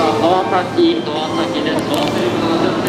川崎川崎です。